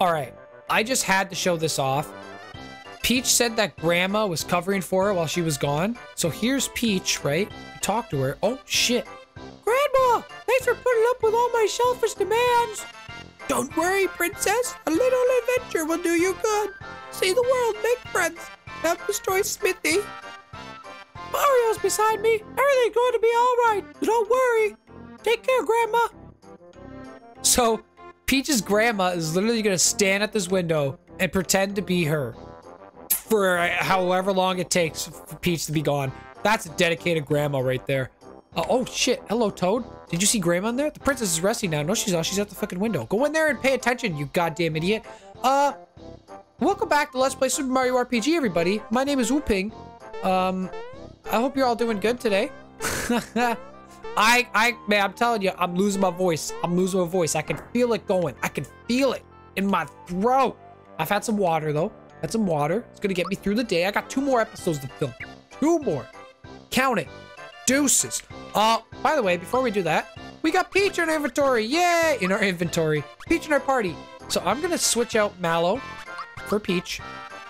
All right, I just had to show this off. Peach said that Grandma was covering for her while she was gone. So here's Peach, right? Talk to her. Oh, shit. Grandma, thanks for putting up with all my selfish demands. Don't worry, Princess. A little adventure will do you good. See the world, make friends. Help destroy Smithy. Mario's beside me. Everything's going to be all right. Don't worry. Take care, Grandma. So, Peach's grandma is literally going to stand at this window and pretend to be her for however long it takes for Peach to be gone. That's a dedicated grandma right there. Uh, oh, shit. Hello, Toad. Did you see Grandma in there? The princess is resting now. No, she's not. She's at the fucking window. Go in there and pay attention, you goddamn idiot. Uh, welcome back to Let's Play Super Mario RPG, everybody. My name is Wu Ping. Um, I hope you're all doing good today. I, I, man, I'm telling you, I'm losing my voice. I'm losing my voice. I can feel it going. I can feel it in my throat. I've had some water, though. Had some water. It's gonna get me through the day. I got two more episodes to film. Two more. Count it. Deuces. Uh, by the way, before we do that, we got Peach in our inventory. Yay! In our inventory. Peach in our party. So I'm gonna switch out Mallow for Peach.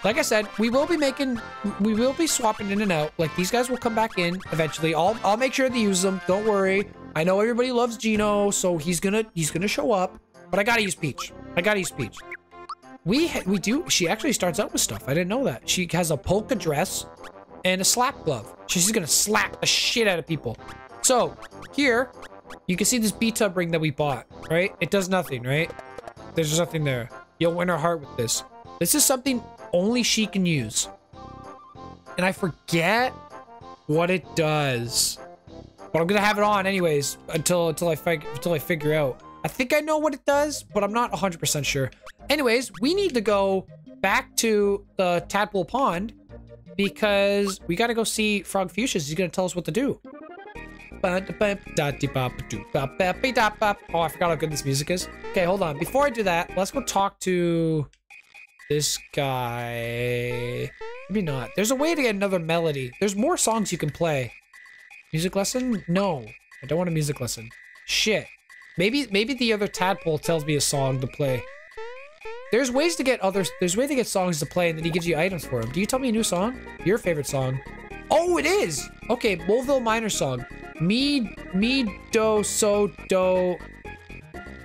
Like I said, we will be making, we will be swapping in and out. Like these guys will come back in eventually. I'll, I'll make sure to use them. Don't worry. I know everybody loves Geno, so he's gonna, he's gonna show up. But I gotta use Peach. I gotta use Peach. We we do. She actually starts out with stuff. I didn't know that. She has a polka dress and a slap glove. She's gonna slap the shit out of people. So here, you can see this B-tub ring that we bought, right? It does nothing, right? There's nothing there. You'll win her heart with this. This is something only she can use. And I forget what it does. But I'm gonna have it on anyways until until I until I figure out. I think I know what it does, but I'm not 100% sure. Anyways, we need to go back to the Tadpole Pond because we got to go see Frogfucius. He's to tell us what to do. Oh, I forgot how good this music is. Okay, hold on. Before I do that, let's go talk to this guy. Maybe not. There's a way to get another melody. There's more songs you can play. Music lesson? No. I don't want a music lesson. Shit. Maybe maybe the other tadpole tells me a song to play. There's ways to get others. There's ways to get songs to play, and then he gives you items for them. Do you tell me a new song? Your favorite song? Oh, it is. Okay, Moleville Minor song. Me, me do so do.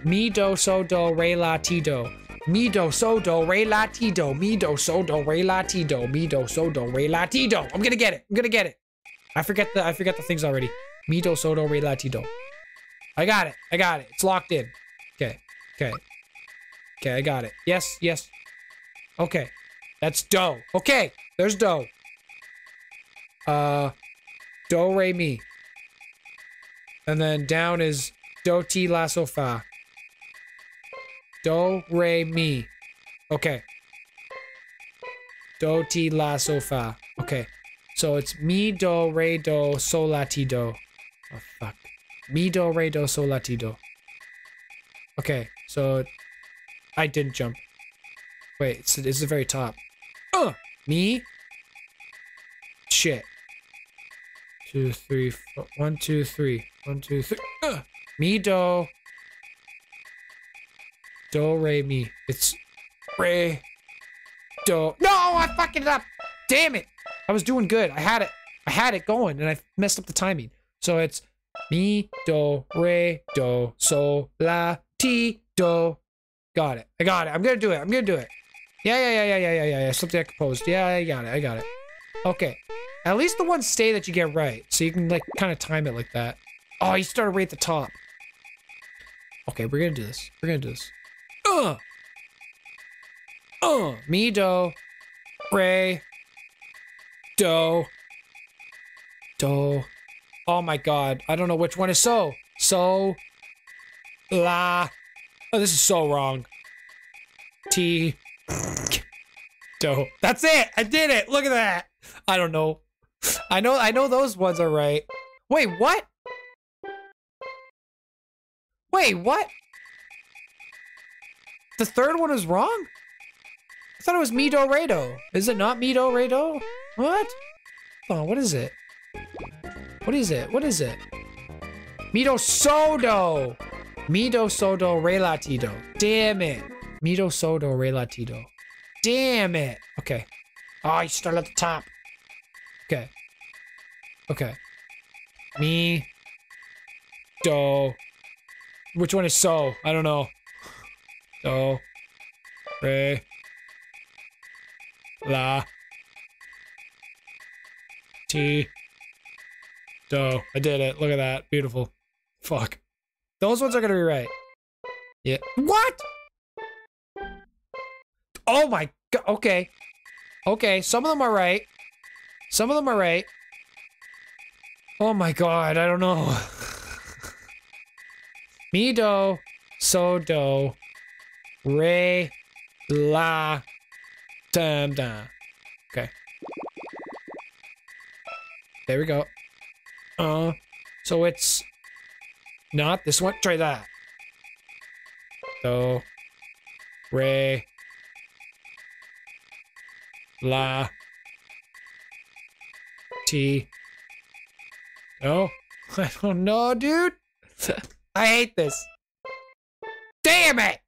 Me do so do re la ti do. Me do so do re la ti do. Me do so do re la ti do. Me do so do re la ti do. I'm gonna get it. I'm gonna get it. I forget the I forget the things already. Me do so do re la ti do. I got it. I got it. It's locked in. Okay. Okay. Okay, I got it. Yes, yes. Okay. That's do. Okay. There's do. Uh, do, re, mi. And then down is do, ti, la, so, fa. Do, re, mi. Okay. Do, ti, la, so, fa. Okay. So it's mi, do, re, do, sol, la, ti, do. Oh, fuck. Mi, do, re, do, sol, la, ti, do. Okay, so I didn't jump. Wait, it's, it's the very top. Uh, me? Shit. Two, three, four, one, two, three. One, two, three. Uh, me, do. Do, re, mi. It's re, do. No, I fucking it up. Damn it. I was doing good. I had it. I had it going and I messed up the timing. So it's Mi, do, re, do, sol, la, ti, do. Got it. I got it. I'm gonna do it. I'm gonna do it. Yeah, yeah, yeah, yeah, yeah, yeah, yeah, yeah. Something I composed. Yeah, I got it. I got it. Okay. At least the ones stay that you get right. So you can, like, kind of time it like that. Oh, you started right at the top. Okay, we're gonna do this. We're gonna do this. Uh! Uh! Mi, do, re, do, do, Oh my god. I don't know which one is so. So. La. Oh, this is so wrong. T. Do. That's it. I did it. Look at that. I don't know. I know I know those ones are right. Wait, what? Wait, what? The third one is wrong? I thought it was Mi Do Re Do. Is it not Mi Do Re Do? What? Oh, what is it? What is it? What is it? Mido Sodo! Mido Sodo Relatido. Damn it. Mito Sodo Relatido. Damn it. Okay. Oh, you start at the top. Okay. Okay. Me. Do. Which one is so? I don't know. Do. Re. La. T. Do. I did it. Look at that. Beautiful. Fuck. Those ones are gonna be right. Yeah. What? Oh my god. Okay. Okay. Some of them are right. Some of them are right. Oh my god. I don't know. Me do. So do. Re. La. Dum dum. Okay. There we go. Uh, so it's not this one. Try that. Do. Re. La. T. No? I don't know, dude. I hate this. Damn it!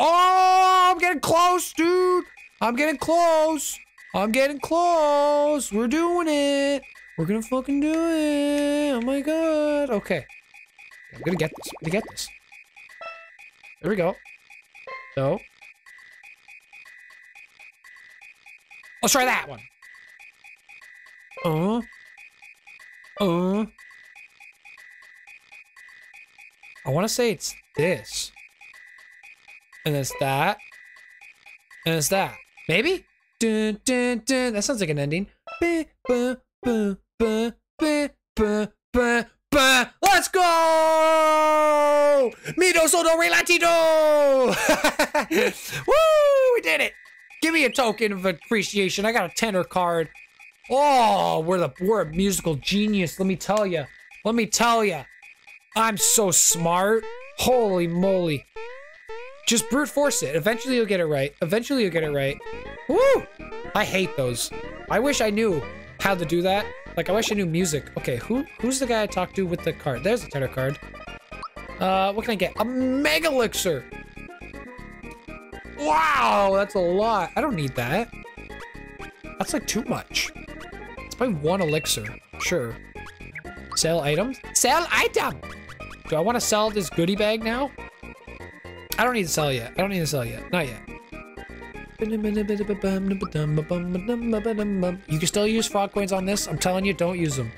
Oh, I'm getting close, dude. I'm getting close. I'm getting close. We're doing it. We're gonna fucking do it. Oh my god. Okay. I'm gonna get this. I'm gonna get this. There we go. So. Let's try that one. Uh. Uh. I want to say it's this. And it's that. And it's that. Maybe? Dun, dun, dun. That sounds like an ending. Let's go! Mito sodo relatido! Woo! We did it! Give me a token of appreciation. I got a tenor card. Oh, we're the we're a musical genius. Let me tell you. Let me tell you. I'm so smart. Holy moly. Just brute force it. Eventually you'll get it right. Eventually you'll get it right. Woo! I hate those. I wish I knew how to do that. Like, I wish I knew music. Okay, who who's the guy I talked to with the card? There's a tenor card. Uh, what can I get? A Mega Elixir! Wow, that's a lot. I don't need that. That's like too much. It's probably one elixir. Sure. Sell items? Sell item! Do I want to sell this goodie bag now? I don't need to sell yet. I don't need to sell yet. Not yet. You can still use frog coins on this. I'm telling you, don't use them.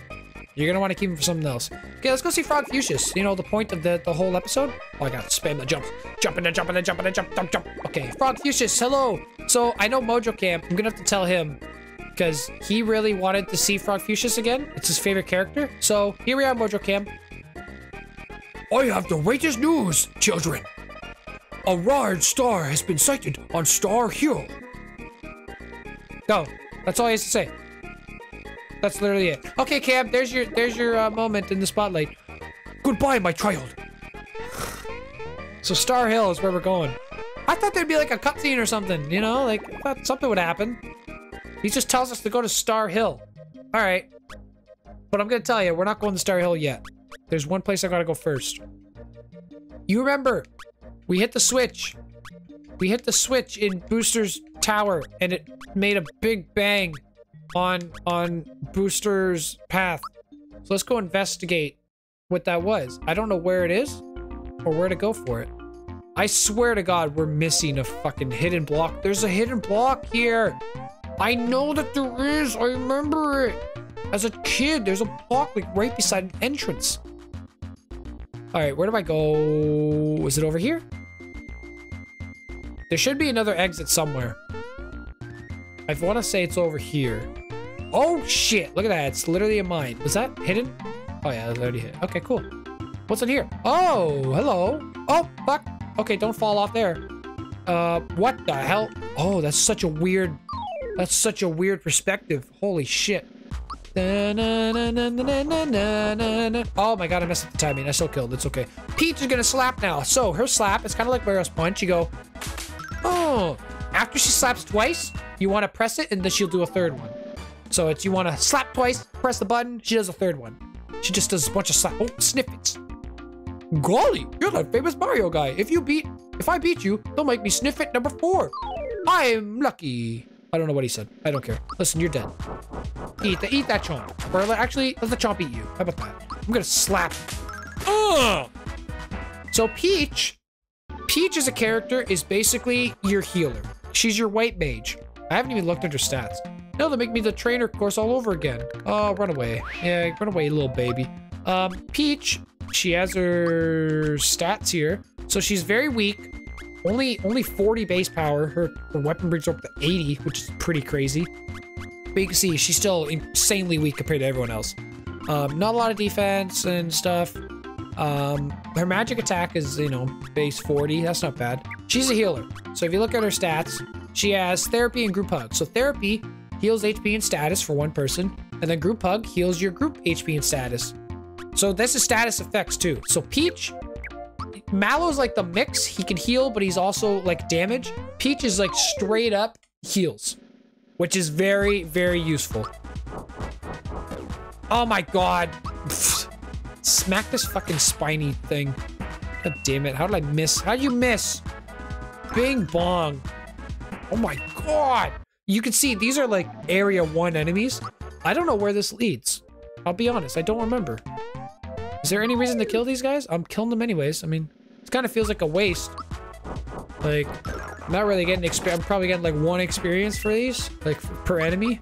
You're gonna want to keep them for something else. Okay, let's go see Frogfucius. You know the point of the, the whole episode? Oh, I gotta spam the jump. Jump and then jump and then jump and jump, jump, jump. Okay, Frogfucius, hello. So I know Mojo Camp. I'm gonna have to tell him because he really wanted to see Frogfucius again. It's his favorite character. So here we are, Mojo Camp. I have the latest news, children. A large star has been sighted on Star Hill. Go. That's all he has to say. That's literally it. Okay, Cam, there's your there's your uh, moment in the spotlight. Goodbye, my child. So Star Hill is where we're going. I thought there'd be like a cutscene or something, you know? Like, I thought something would happen. He just tells us to go to Star Hill. All right. But I'm gonna tell you, we're not going to Star Hill yet. There's one place I gotta go first. You remember, we hit the switch. We hit the switch in Booster's tower, and it made a big bang on on Booster's path. So let's go investigate what that was. I don't know where it is or where to go for it. I swear to God, we're missing a fucking hidden block. There's a hidden block here. I know that there is. I remember it. As a kid, there's a block like right beside an entrance. All right, where do I go? Is it over here? There should be another exit somewhere. I want to say it's over here. Oh, shit. Look at that. It's literally a mine. Was that hidden? Oh, yeah, it's already hit. Okay, cool. What's in here? Oh, hello. Oh, fuck. Okay, don't fall off there. Uh, what the hell? Oh, that's such a weird... That's such a weird perspective. Holy shit. Oh my god, I messed up the timing. I still killed. It's okay. Peach is gonna slap now. So, her slap is kind of like Mario's punch. You go... Oh. After she slaps twice, you want to press it, and then she'll do a third one. So it's you want to slap twice, press the button, she does a third one. She just does a bunch of slap. Oh, Sniffits. Golly, you're that famous Mario guy. If you beat, if I beat you, they'll make me Sniffit number four. I'm lucky. I don't know what he said. I don't care. Listen, you're dead. Eat the, eat that chomp. Or actually, let the chomp eat you. How about that? I'm gonna slap. Ugh. So Peach, Peach as a character is basically your healer. She's your white mage. I haven't even looked at her stats. No, they make me the trainer course all over again. Oh, run away. Yeah, run away, little baby. Um, Peach, she has her stats here. So she's very weak. Only only 40 base power. Her, her weapon brings her up to 80, which is pretty crazy. But you can see she's still insanely weak compared to everyone else. Um, not a lot of defense and stuff. Um, her magic attack is, you know, base 40. That's not bad. She's a healer. So if you look at her stats, she has therapy and group hug. So therapy heals HP and status for one person, and then group hug heals your group HP and status. So this is status effects too. So Peach, Mallow's like the mix. He can heal, but he's also like damage. Peach is like straight up heals, which is very, very useful. Oh my god. Smack this fucking spiny thing. God damn it. How did I miss? How did you miss? Bing bong. Oh my god. You can see these are like area one enemies. I don't know where this leads. I'll be honest. I don't remember. Is there any reason to kill these guys? I'm killing them anyways. I mean, it kind of feels like a waste. Like, I'm not really getting experience. I'm probably getting like one experience for these, like per enemy.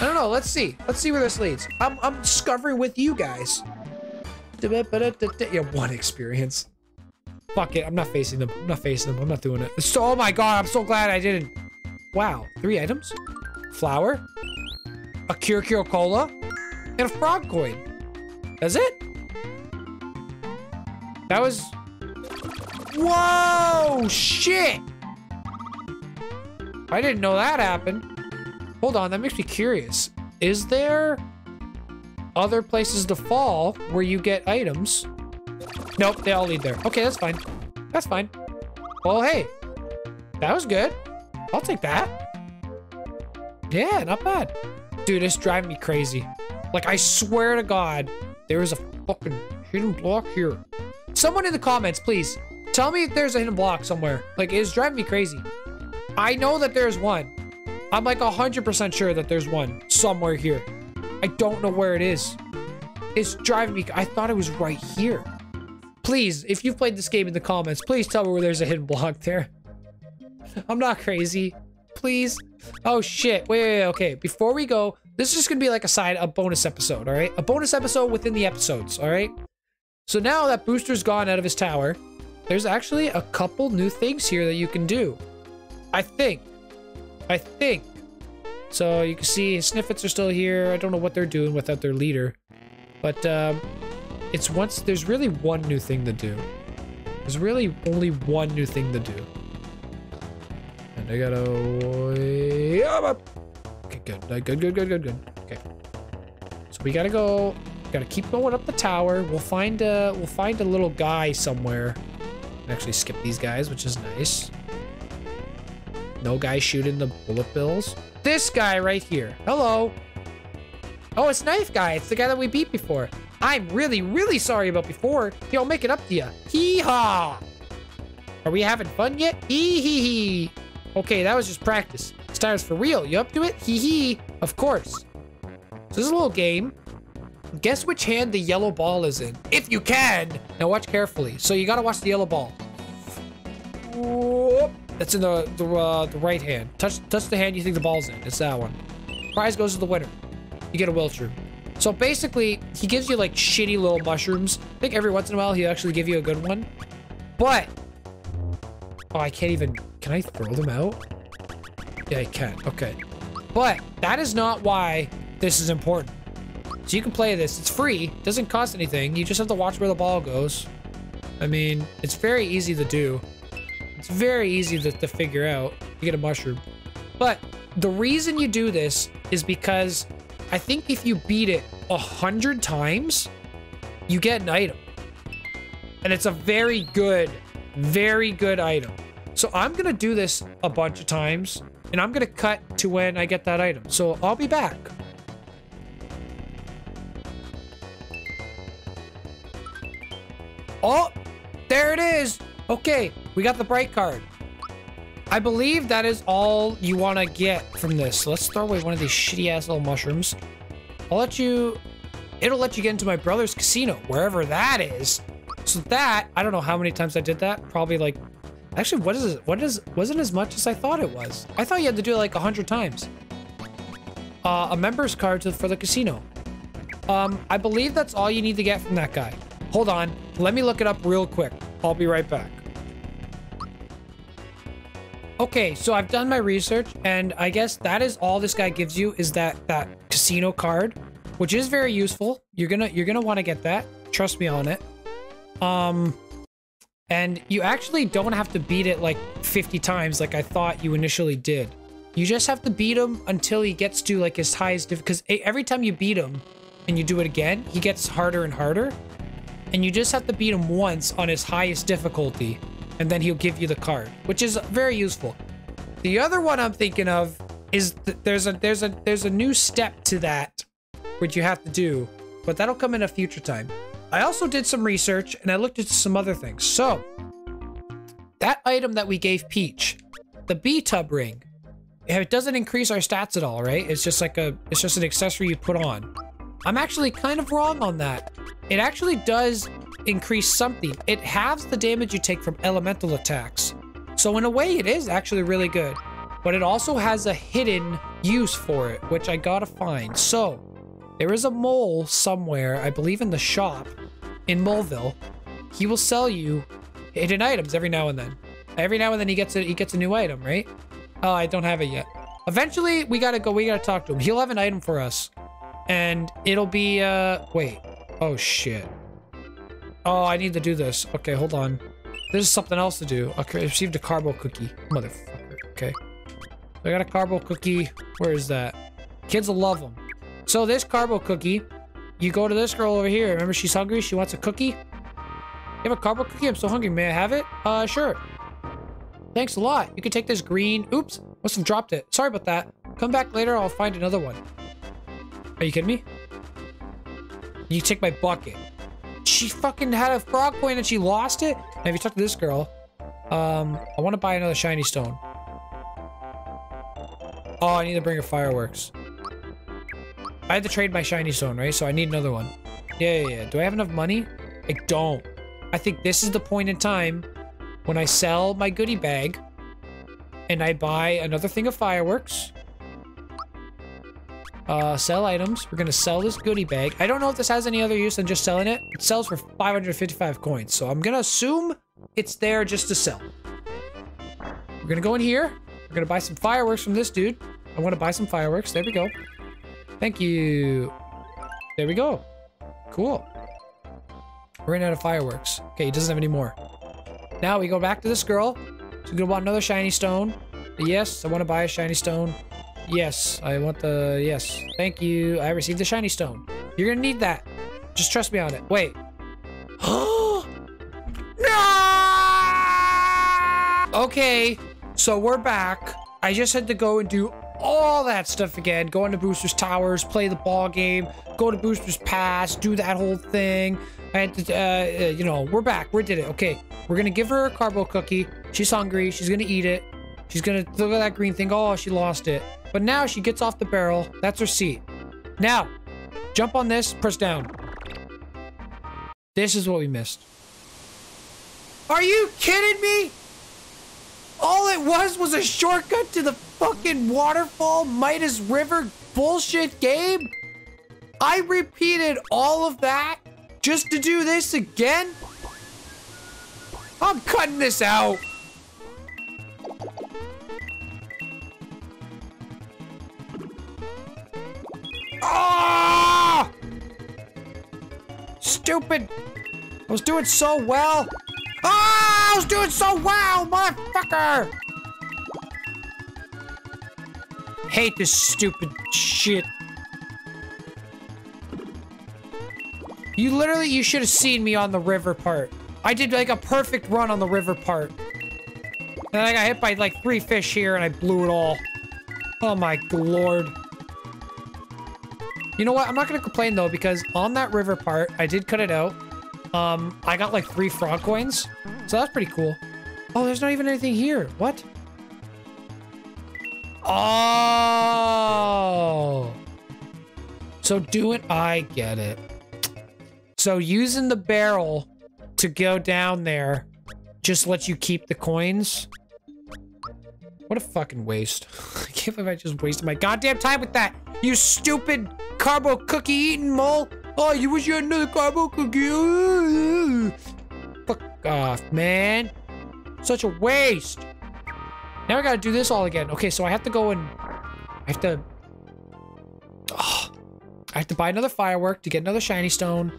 I don't know. Let's see. Let's see where this leads. I'm, I'm discovering with you guys. Yeah, one experience. Fuck it. I'm not facing them. I'm not facing them. I'm not doing it. So, oh my god. I'm so glad I didn't. Wow. Three items? Flower? A Kerokero Cola? And a frog coin. That's it? That was... Whoa! Shit! I didn't know that happened. Hold on, that makes me curious. Is there other places to fall where you get items? Nope, they all lead there. Okay, that's fine. That's fine. Well, hey, that was good. I'll take that. Yeah, not bad. Dude, it's driving me crazy. Like, I swear to God, there is a fucking hidden block here. Someone in the comments, please, tell me if there's a hidden block somewhere. Like, it's driving me crazy. I know that there's one. I'm like 100% sure that there's one somewhere here. I don't know where it is. It's driving me. I thought it was right here. Please, if you've played this game in the comments, please tell me where there's a hidden block there. I'm not crazy. Please. Oh, shit. Wait, wait, wait, okay. Before we go, this is just going to be like a side, a bonus episode, all right? A bonus episode within the episodes, all right? So now that Booster's gone out of his tower, there's actually a couple new things here that you can do. I think. I think. So you can see Sniffits are still here. I don't know what they're doing without their leader. But um, it's once there's really one new thing to do. There's really only one new thing to do. And I gotta Okay, good. Good, good, good, good, good. Okay. So we gotta go. Gotta keep going up the tower. We'll find a we'll find a little guy somewhere. Actually skip these guys, which is nice. No guy shooting the bullet bills. This guy right here. Hello. Oh, it's Knife Guy. It's the guy that we beat before. I'm really, really sorry about before. Here, I'll make it up to you. Hee-haw. Are we having fun yet? Hee-hee-hee. Okay, that was just practice. This time's for real. You up to it? Hee-hee. Of course. So this is a little game. Guess which hand the yellow ball is in. If you can. Now watch carefully. So you gotta watch the yellow ball. That's in the the, uh, the right hand. Touch touch the hand you think the ball's in. It's that one. Prize goes to the winner. You get a Wilt Shroom. So basically, he gives you like shitty little mushrooms. I think every once in a while he'll actually give you a good one. But oh, I can't even. Can I throw them out? Yeah, I can. Okay. But that is not why this is important. So you can play this. It's free. Doesn't cost anything. You just have to watch where the ball goes. I mean, it's very easy to do. It's very easy to, to figure out. You get a mushroom. But the reason you do this is because I think if you beat it a hundred times, you get an item. And it's a very good, very good item. So I'm going to do this a bunch of times, and I'm going to cut to when I get that item. So I'll be back. Oh, there it is. Okay, we got the bright card. I believe that is all you want to get from this. Let's throw away one of these shitty ass little mushrooms. I'll let you... It'll let you get into my brother's casino, wherever that is. So that, I don't know how many times I did that. Probably like... Actually, what is it? What is... Wasn't as much as I thought it was. I thought you had to do it like a hundred times. Uh, a member's card to, for the casino. Um, I believe that's all you need to get from that guy. Hold on. Let me look it up real quick. I'll be right back. Okay, so I've done my research, and I guess that is all this guy gives you is that that casino card, which is very useful. You're gonna you're gonna want to get that. Trust me on it. Um, and you actually don't have to beat it like 50 times like I thought you initially did. You just have to beat him until he gets to like his highest because every time you beat him and you do it again, he gets harder and harder. And you just have to beat him once on his highest difficulty and then he'll give you the card, which is very useful. The other one I'm thinking of is th there's a there's a there's a new step to that which you have to do, but that'll come in a future time. I also did some research and I looked at some other things. So, that item that we gave Peach, the B-tub ring, it doesn't increase our stats at all, right? It's just like a it's just an accessory you put on. I'm actually kind of wrong on that. It actually does increase something. It halves the damage you take from elemental attacks. So in a way, it is actually really good. But it also has a hidden use for it, which I gotta find. So, there is a mole somewhere, I believe in the shop, in Moleville. He will sell you hidden items every now and then. Every now and then he gets a, he gets a new item, right? Oh, I don't have it yet. Eventually, we gotta go, we gotta talk to him. He'll have an item for us. And it'll be, uh, wait. Oh, shit. Oh, I need to do this. Okay, hold on. There's something else to do. Okay, I received a carbo cookie. Motherfucker. Okay. I got a carbo cookie. Where is that? Kids will love them. So this carbo cookie, you go to this girl over here. Remember, she's hungry. She wants a cookie. You have a carbo cookie? I'm so hungry. May I have it? Uh, sure. Thanks a lot. You can take this green. Oops. Must have dropped it. Sorry about that. Come back later. I'll find another one. Are you kidding me? You take my bucket she fucking had a frog coin and she lost it? Now, if you talk to this girl, um, I want to buy another shiny stone. Oh, I need to bring her fireworks. I had to trade my shiny stone, right? So I need another one. Yeah, yeah, yeah. Do I have enough money? I don't. I think this is the point in time when I sell my goodie bag and I buy another thing of fireworks uh, sell items. We're gonna sell this goodie bag. I don't know if this has any other use than just selling it. It sells for 555 coins, so I'm gonna assume it's there just to sell. We're gonna go in here. We're gonna buy some fireworks from this dude. I want to buy some fireworks. There we go. Thank you. There we go. Cool. We're running out of fireworks. Okay, he doesn't have any more. Now we go back to this girl. She's gonna want another shiny stone. Yes, I want to buy a shiny stone. Yes, I want the... Yes. Thank you. I received the shiny stone. You're gonna need that. Just trust me on it. Wait. no! Okay, so we're back. I just had to go and do all that stuff again. Go into Booster's Towers, play the ball game, go to Booster's Pass, do that whole thing. I had to, uh, uh, you know, we're back. We did it. Okay, we're gonna give her a carbo cookie. She's hungry. She's gonna eat it. She's gonna look at that green thing. Oh, she lost it. But now she gets off the barrel. That's her seat. Now, jump on this, press down. This is what we missed. Are you kidding me? All it was was a shortcut to the fucking waterfall Midas River bullshit game? I repeated all of that just to do this again? I'm cutting this out. Oh! Stupid! I was doing so well! Oh, I was doing so well, motherfucker! Hate this stupid shit. You literally, you should have seen me on the river part. I did like a perfect run on the river part. And I got hit by like three fish here and I blew it all. Oh my lord. You know what? I'm not going to complain though because on that river part, I did cut it out. Um, I got like three frog coins. So that's pretty cool. Oh, there's not even anything here. What? Oh. So doing, I get it. So using the barrel to go down there just lets you keep the coins. What a fucking waste. I can't believe I just wasted my goddamn time with that. You stupid carbo cookie eating mole. Oh, you wish you had another carbo cookie. Fuck off, man. Such a waste. Now I gotta do this all again. Okay, so I have to go and... I have to... Oh, I have to buy another firework to get another shiny stone.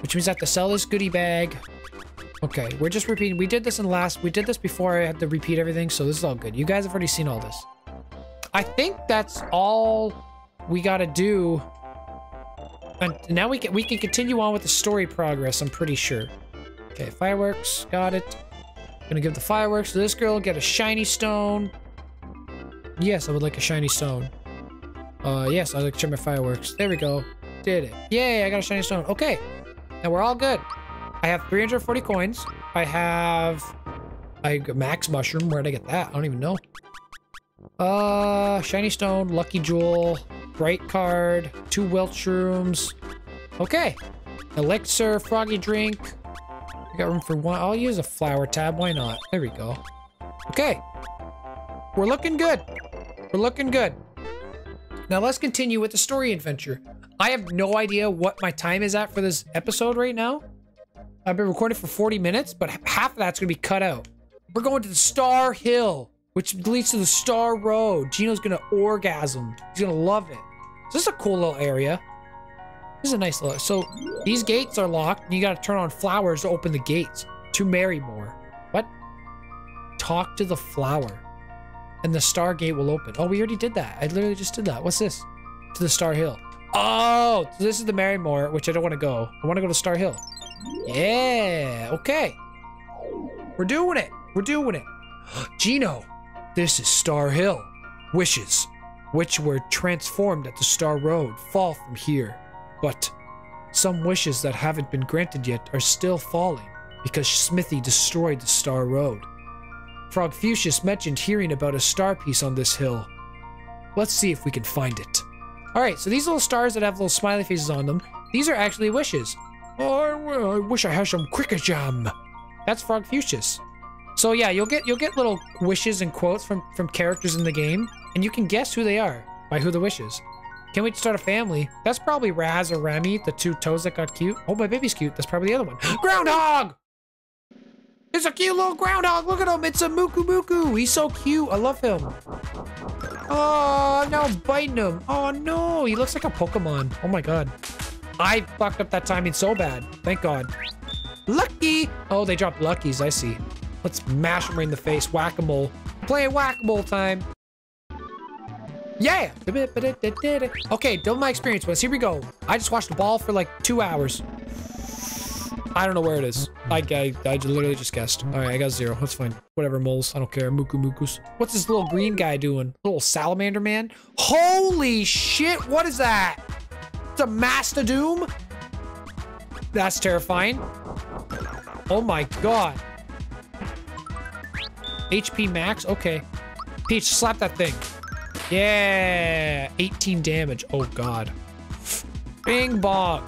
Which means I have to sell this goodie bag. Okay, we're just repeating. We did this in last... We did this before I had to repeat everything, so this is all good. You guys have already seen all this. I think that's all we gotta do. And now we can, we can continue on with the story progress, I'm pretty sure. Okay, fireworks. Got it. Gonna give the fireworks to this girl, get a shiny stone. Yes, I would like a shiny stone. Uh, yes, I'd like to try my fireworks. There we go. Did it. Yay, I got a shiny stone. Okay. Now we're all good. I have 340 coins. I have a max mushroom. Where'd I get that? I don't even know. Uh, shiny stone, lucky jewel, bright card, two Wilt Shrooms. Okay. Elixir, froggy drink, I got room for one. I'll use a flower tab. Why not? There we go. Okay. We're looking good. We're looking good. Now let's continue with the story adventure. I have no idea what my time is at for this episode right now. I've been recording for 40 minutes, but half of that's going to be cut out. We're going to the Star Hill, which leads to the Star Road. Geno's going to orgasm. He's going to love it. So this is a cool little area. This is a nice little... So these gates are locked. And you got to turn on flowers to open the gates to Marrymore. What? Talk to the flower. And the star gate will open. Oh, we already did that. I literally just did that. What's this? To the Star Hill. Oh, so this is the Marrymore, which I don't want to go. I want to go to Star Hill. Yeah, okay. We're doing it. We're doing it. Geno, this is Star Hill. Wishes, which were transformed at the Star Road, fall from here. But some wishes that haven't been granted yet are still falling because Smithy destroyed the Star Road. Frogfucius mentioned hearing about a star piece on this hill. Let's see if we can find it. Alright, so these little stars that have little smiley faces on them, these are actually wishes. Oh, I wish I had some cricket jam. That's Frogfucius. So yeah, you'll get you'll get little wishes and quotes from from characters in the game, and you can guess who they are by who the wishes. Can't wait to start a family. That's probably Raz or Raini, the two toes that got cute. Oh, my baby's cute. That's probably the other one. Groundhog! It's a cute little groundhog. Look at him. It's a Muku Muku. He's so cute. I love him. Oh, now I'm biting him. Oh, no. He looks like a Pokemon. Oh, my God. I fucked up that timing so bad. Thank God. Lucky. Oh, they dropped Luckies. I see. Let's mash them right in the face. Whack-a-mole. Playing whack-a-mole time. Yeah! Okay, double my experience was. Here we go. I just watched the ball for like two hours. I don't know where it is. I, I, I literally just guessed. All right, I got zero. That's fine. Whatever, moles. I don't care. Muku mukus. What's this little green guy doing? Little salamander man? Holy shit! What is that? A Mastadoom? That's terrifying. Oh my god. HP max? Okay. Peach, slap that thing. Yeah, 18 damage. Oh god. Bing bong.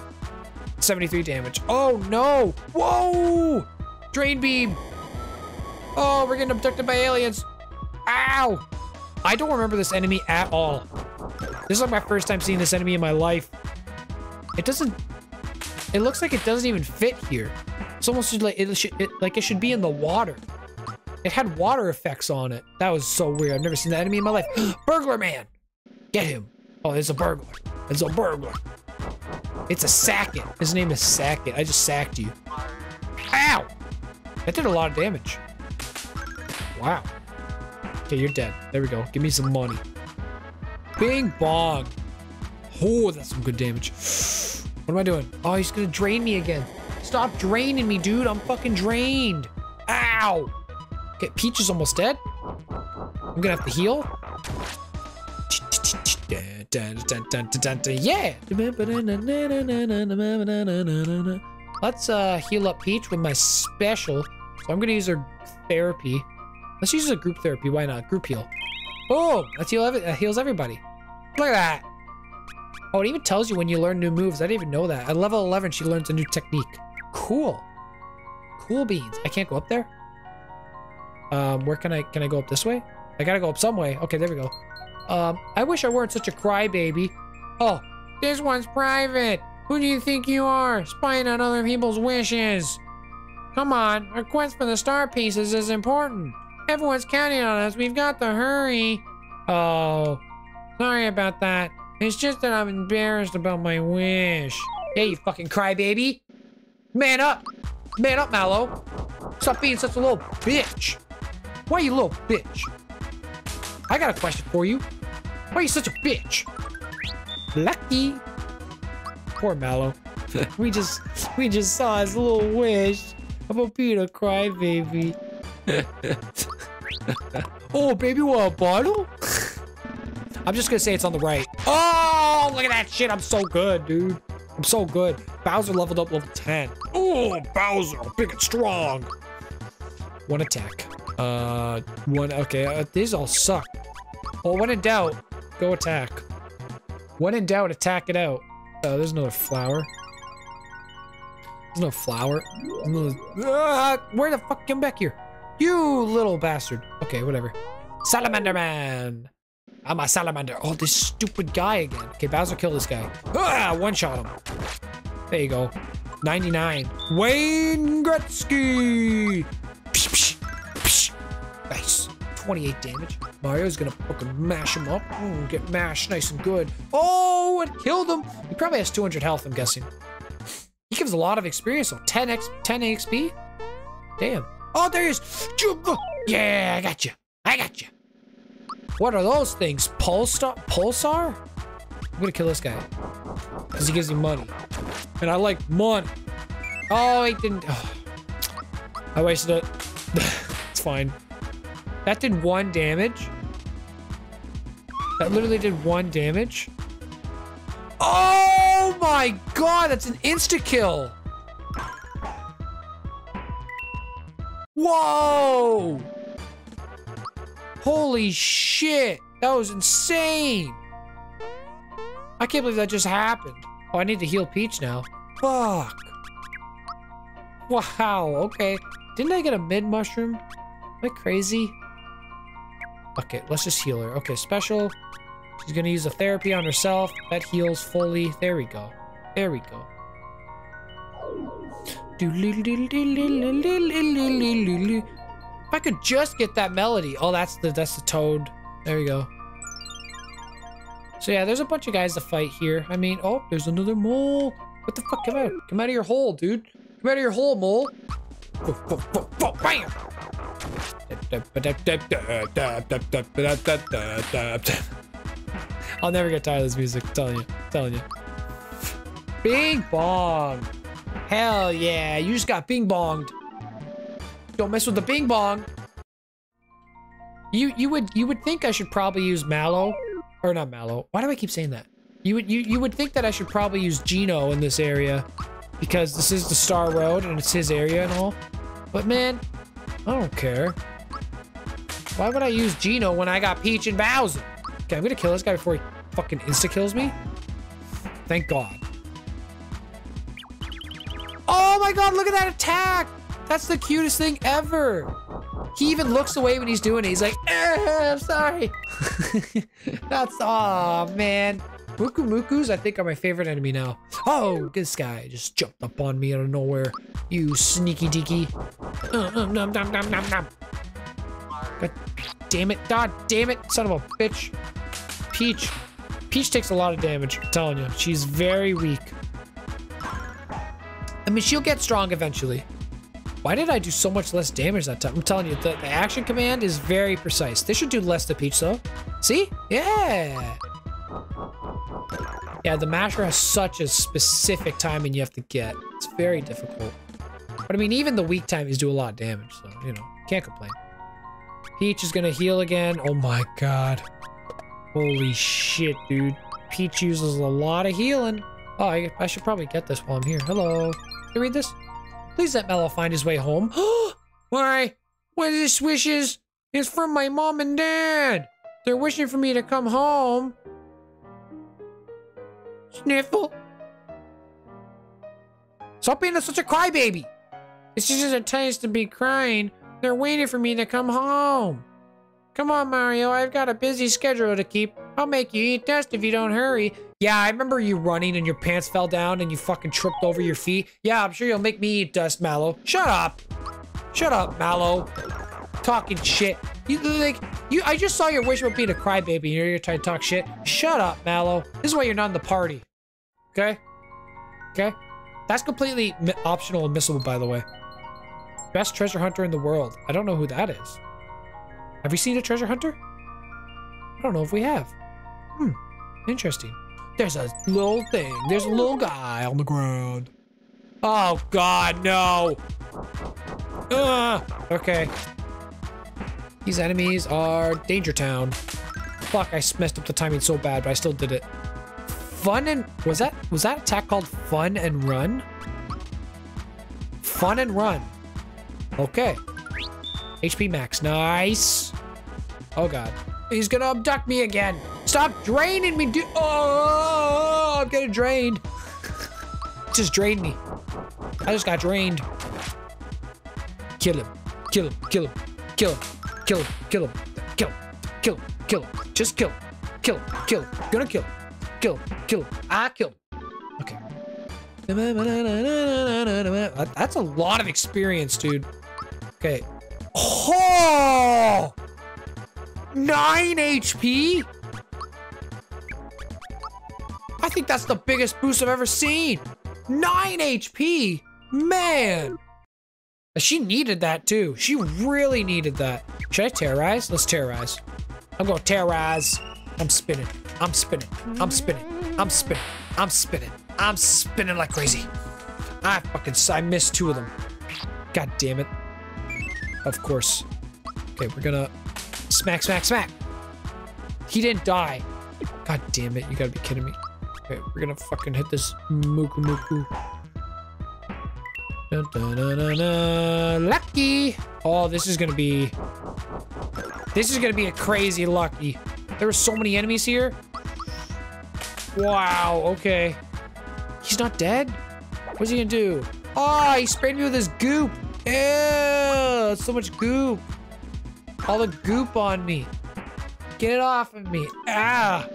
73 damage. Oh no! Whoa! Drain beam. Oh, we're getting abducted by aliens. Ow! I don't remember this enemy at all. This is like my first time seeing this enemy in my life. It doesn't. It looks like it doesn't even fit here. It's almost like it should, it, like it should be in the water. It had water effects on it. That was so weird. I've never seen that enemy in my life. burglar man! Get him. Oh, it's a burglar. It's a burglar. It's a Sackit. His name is Sackit. I just sacked you. Ow! That did a lot of damage. Wow. Okay, you're dead. There we go. Give me some money. Bing bong. Oh, that's some good damage. What am I doing? Oh, he's gonna drain me again. Stop draining me, dude. I'm fucking drained. Ow! Okay, Peach is almost dead. I'm gonna have to heal. Yeah! Let's uh, heal up Peach with my special. So I'm gonna use her therapy. Let's use a group therapy. Why not? Group heal. Oh, let's heal that heals everybody. Look at that. Oh, it even tells you when you learn new moves. I didn't even know that. At level 11, she learns a new technique. Cool. Cool beans. I can't go up there? Um, where can I, can I go up this way? I gotta go up some way. Okay, there we go. Um, I wish I weren't such a crybaby. Oh, this one's private. Who do you think you are, spying on other people's wishes? Come on, our quest for the star pieces is important. Everyone's counting on us. We've got to hurry. Oh, sorry about that. It's just that I'm embarrassed about my wish. Hey, you fucking crybaby. Man up. Man up, Mallow. Stop being such a little bitch. Why you little bitch? I got a question for you. Why are you such a bitch? Lucky. Poor Mallow. we just we just saw his little wish about being a crybaby. oh, baby, want a bottle? I'm just gonna say it's on the right. Oh, look at that shit. I'm so good, dude. I'm so good. Bowser leveled up level 10. Oh, Bowser, big and strong. One attack. Uh, one, okay, uh, these all suck. Well, when in doubt, go attack. When in doubt, attack it out. Oh, there's another flower. There's no flower. Ah, where the fuck? Come back here. You little bastard. Okay, whatever. Salamander Man. I'm a salamander. Oh, this stupid guy again. Okay, Bowser, kill this guy. Ah, one shot him. There you go. 99. Wayne Gretzky. Psh, psh, psh. Nice. 28 damage. Mario's gonna fucking mash him up. Mm, get mashed nice and good. Oh, it killed him. He probably has 200 health, I'm guessing. He gives a lot of experience, though. 10 x 10 XP? Damn. Oh, there he is. Yeah, I got you. I got you. What are those things? Pulsar? Pulsar? I'm gonna kill this guy. Because he gives me money. And I like money. Oh, he didn't. Oh. I wasted it. it's fine. That did one damage. That literally did one damage. Oh my god, that's an insta-kill. Whoa! Holy shit! That was insane! I can't believe that just happened. Oh, I need to heal Peach now. Fuck. Wow, okay. Didn't I get a mid mushroom? Am I crazy? Okay, let's just heal her. Okay, special. She's gonna use a therapy on herself. That heals fully. There we go. There we go. If I could just get that melody. Oh, that's the that's the toad. There we go. So yeah, there's a bunch of guys to fight here. I mean, oh, there's another mole. What the fuck? Come out. Come out of your hole, dude. Come out of your hole, mole. Bam! I'll never get tired of this music. I'm telling you. I'm telling you. Bing bong. Hell yeah. You just got bing bonged. Don't mess with the bing bong. You you would you would think I should probably use Mallow. Or not Mallow. Why do I keep saying that? You would you, you would think that I should probably use Geno in this area. Because this is the Star Road and it's his area and all. But man, I don't care. Why would I use Geno when I got Peach and Bowser? Okay, I'm gonna kill this guy before he fucking insta-kills me. Thank God. Oh my God, look at that attack! That's the cutest thing ever. He even looks away when he's doing it. He's like, eh, I'm sorry. That's, oh man. Muku Mukus, I think, are my favorite enemy now. Oh, this guy just jumped up on me out of nowhere. You sneaky deaky. Uh, uh, nom, nom, nom, nom, nom. God damn it. God damn it, son of a bitch. Peach. Peach takes a lot of damage, I'm telling you. She's very weak. I mean, she'll get strong eventually. Why did I do so much less damage that time? I'm telling you, the, the action command is very precise. They should do less to Peach, though. See? Yeah. Yeah, the masher has such a specific timing you have to get. It's very difficult. But I mean, even the weak timies do a lot of damage, so, you know, can't complain. Peach is gonna heal again. Oh my god. Holy shit, dude. Peach uses a lot of healing. Oh, I, I should probably get this while I'm here. Hello. Can I read this? Please let Mallow find his way home. Why? What is this wishes? It's from my mom and dad. They're wishing for me to come home. Sniffle. Stop being such a crybaby. It's just a taste to be crying. They're waiting for me to come home. Come on, Mario. I've got a busy schedule to keep. I'll make you eat dust if you don't hurry. Yeah, I remember you running and your pants fell down and you fucking tripped over your feet. Yeah, I'm sure you'll make me eat dust, Mallow. Shut up. Shut up, Mallow. Talking shit. You like you I just saw your wish about being a crybaby and you're here trying to talk shit. Shut up, Mallow. This is why you're not in the party. Okay? Okay? That's completely optional and missable, by the way. Best treasure hunter in the world. I don't know who that is. Have we seen a treasure hunter? I don't know if we have. Hmm. Interesting. There's a little thing. There's a little guy on the ground. Oh, God, no. Uh, okay. These enemies are Danger Town. Fuck, I messed up the timing so bad, but I still did it. Fun and... Was that, was that attack called Fun and Run? Fun and Run. Okay. HP max. Nice. Oh, God. He's gonna abduct me again. Stop draining me, dude. Oh, I'm getting drained. just drained me. I just got drained. Kill him. Kill him. Kill him. Kill him. Kill him. Kill him. Kill him. Kill him. Kill him. Just kill him. Kill him. Kill him. Gonna kill him. Kill him. Kill him. I kill him. Okay. That's a lot of experience, dude. Okay. Oh! 9 HP? I think that's the biggest boost I've ever seen. 9 HP? Man. She needed that too. She really needed that. Should I terrorize? Let's terrorize. I'm going to terrorize. I'm spinning. I'm spinning. I'm spinning. I'm spinning. I'm spinning. I'm spinning like crazy. I fucking I missed two of them. God damn it. Of course. Okay, we're gonna smack, smack, smack. He didn't die. God damn it, you gotta be kidding me. Okay, we're gonna fucking hit this Muku Muku. Dun, dun, dun, dun, Lucky! Oh, this is gonna be... This is gonna be a crazy lucky. There are so many enemies here. Wow, okay. He's not dead? What's he gonna do? Oh, he sprayed me with his goop. Ew, so much goop. All the goop on me. Get it off of me. Ah.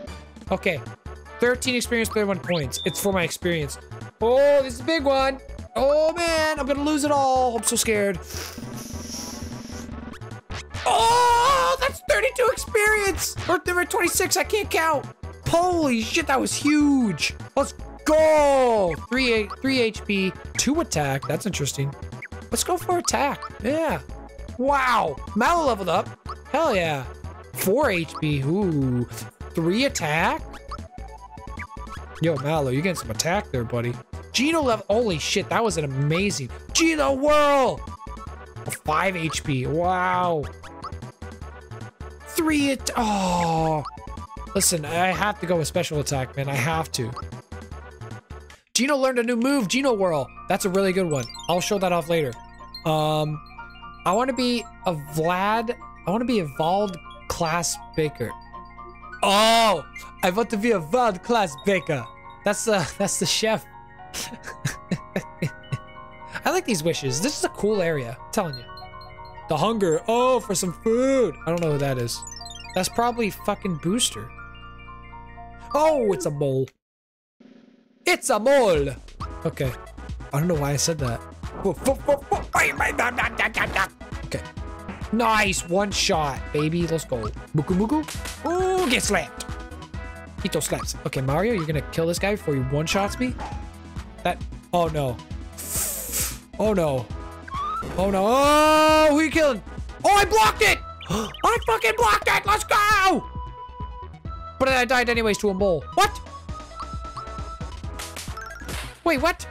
Okay. 13 experience, 31 points. It's for my experience. Oh, this is a big one. Oh, man. I'm going to lose it all. I'm so scared. Oh, that's 32 experience. Or number 26. I can't count. Holy shit, that was huge. Let's go. 3, 3 HP, 2 attack. That's interesting. Let's go for attack. Yeah. Wow. Mallow leveled up. Hell yeah. 4 HP. Ooh. 3 attack? Yo, Mallow, you're getting some attack there, buddy. Geno level. Holy shit, that was an amazing. Geno Whirl! 5 HP. Wow. 3 it. Oh. Listen, I have to go with special attack, man. I have to. Geno learned a new move, Geno Whirl. That's a really good one. I'll show that off later. Um, I want to be a Vlad. I want to be a Vald class baker. Oh, I want to be a Vald class baker. That's the uh, that's the chef. I like these wishes. This is a cool area. I'm telling you. The hunger. Oh, for some food. I don't know who that is. That's probably fucking Booster. Oh, it's a mole. It's a mole. Okay. I don't know why I said that. Okay. Nice. One shot, baby. Let's go. Muku Muku. Ooh, get slapped. Eat those slaps. Okay, Mario, you're gonna kill this guy before he one-shots me? That... Oh, no. Oh, no. Oh, no. Oh, who you killing? Oh, I blocked it! I fucking blocked it! Let's go! But I died anyways to a mole. What? Wait, what?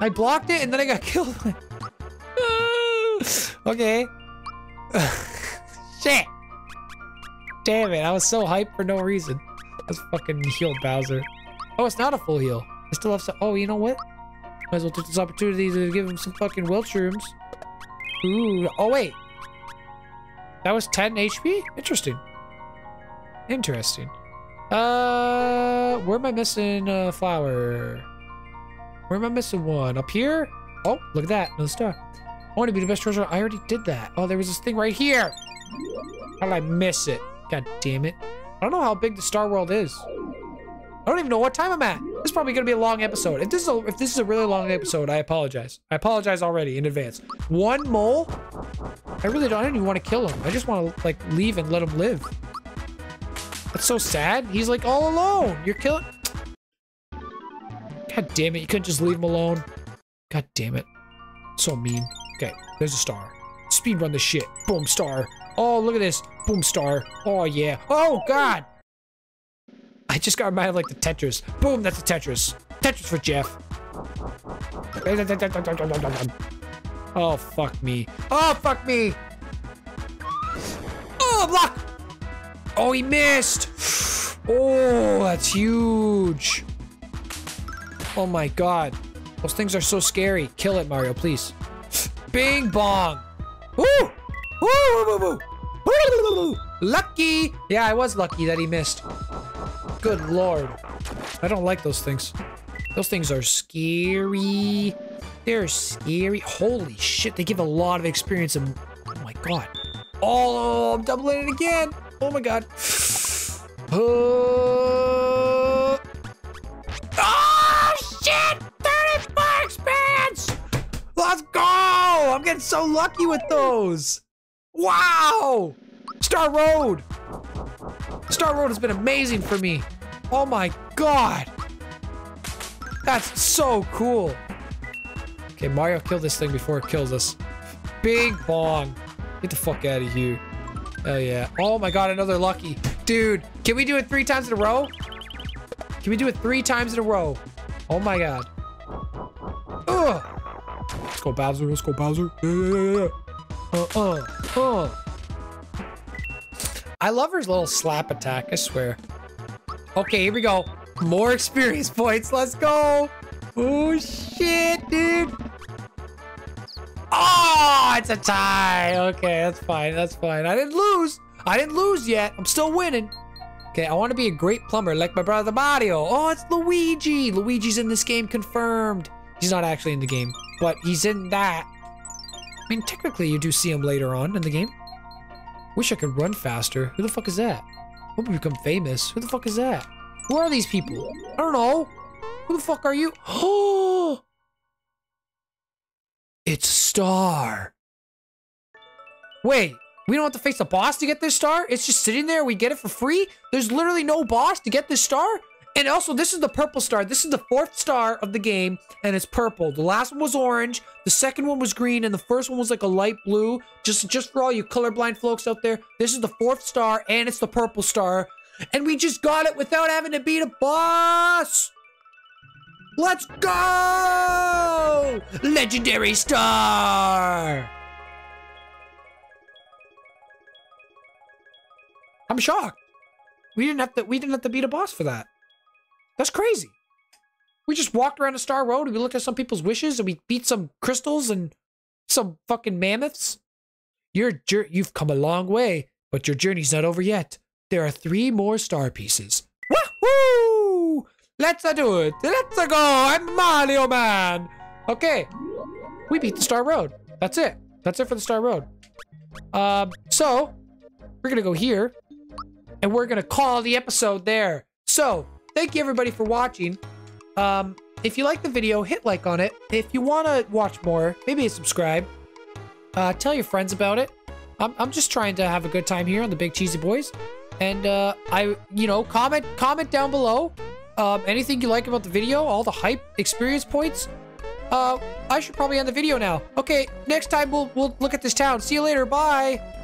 I blocked it and then I got killed. okay. Shit. Damn it, I was so hyped for no reason. Let's fucking heal Bowser. Oh, it's not a full heal. I still have some. Oh, you know what? Might as well take this opportunity to give him some fucking Wilt Shrooms. Ooh. Oh, wait. That was 10 HP? Interesting. Interesting. Uh, where am I missing a flower? Where am I missing one? Up here? Oh, look at that. Another star. I want to be the best treasure. I already did that. Oh, there was this thing right here. How did I miss it? God damn it. I don't know how big the Star World is. I don't even know what time I'm at. This is probably gonna be a long episode. If this is a, if this is a really long episode, I apologize. I apologize already in advance. One mole? I really don't. I don't even want to kill him. I just want to like leave and let him live. That's so sad. He's like all alone. You're killing. God damn it! You couldn't just leave him alone. God damn it. So mean. Okay, there's a star. Speed run the shit. Boom, star. Oh, look at this. Boom, star. Oh, yeah. Oh, God. I just got reminded like the Tetris. Boom, that's a Tetris. Tetris for Jeff. Oh, fuck me. Oh, fuck me. Oh, block. Oh, he missed. Oh, that's huge. Oh my god. Those things are so scary. Kill it, Mario, please. Bing bong. Woo! Woo! Woo! Woo! Lucky! Yeah, I was lucky that he missed. Good lord. I don't like those things. Those things are scary. They're scary. Holy shit, they give a lot of experience and oh my god. Oh, I'm doubling it again. Oh my god. Uh... Oh shit! 34 experience! Let's go! I'm getting so lucky with those. Wow! Star Road! Star Road has been amazing for me. Oh my god. That's so cool. Okay, Mario, kill this thing before it kills us. Big bong. Get the fuck out of here. Oh yeah. Oh my god, another lucky. Dude, can we do it three times in a row? Can we do it three times in a row? Oh my god. Ugh. Let's go Bowser, let's go Bowser. Yeah, yeah, yeah, Uh, uh, uh. I love her little slap attack, I swear. Okay, here we go. More experience points, let's go. Oh shit, dude. Oh, it's a tie. Okay, that's fine, that's fine. I didn't lose. I didn't lose yet. I'm still winning. Okay, I want to be a great plumber like my brother Mario. Oh, it's Luigi. Luigi's in this game, confirmed. He's not actually in the game, but he's in that. I mean, technically, you do see him later on in the game. Wish I could run faster. Who the fuck is that? Hope we become famous. Who the fuck is that? Who are these people? I don't know. Who the fuck are you? Oh! It's Star. Wait, we don't have to face a boss to get this star? It's just sitting there, we get it for free? There's literally no boss to get this star? And also, this is the purple star. This is the fourth star of the game, and it's purple. The last one was orange, the second one was green, and the first one was like a light blue. Just, just for all you colorblind folks out there, this is the fourth star, and it's the purple star. And we just got it without having to beat a boss! Let's go! Legendary star! I'm shocked. We didn't have to we didn't have to beat a boss for that. That's crazy. We just walked around a star road and we looked at some people's wishes and we beat some crystals and some fucking mammoths. Your you've come a long way, but your journey's not over yet. There are three more star pieces. Woohoo! Let's do it. Let's go. I'm Mario Man. Okay. We beat the Star Road. That's it. That's it for the Star Road. Um, so we're gonna go here and we're gonna call the episode there. So, thank you everybody for watching. Um, if you like the video, hit like on it. If you want to watch more, maybe subscribe. Uh, tell your friends about it. I'm, I'm just trying to have a good time here on the Big Cheezy Boiz. And uh, I, you know, comment comment down below. Um, anything you like about the video, all the hype, experience points. Uh, I should probably end the video now. Okay, next time we'll we'll look at this town. See you later. Bye.